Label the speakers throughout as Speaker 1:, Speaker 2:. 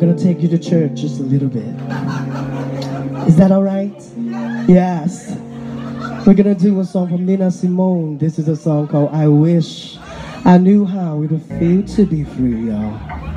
Speaker 1: going to take you to church just a little bit. Is that all right? Yes. We're going to do a song from Nina Simone. This is a song called I Wish I Knew How It Would Feel to Be Free, y'all.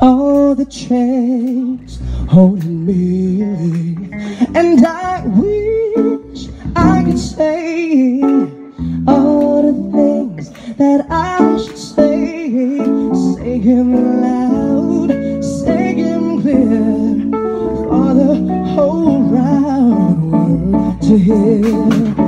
Speaker 1: all the chains holding me. And I wish I could say all the things that I should say. Say them loud, say them clear for the whole round world to hear.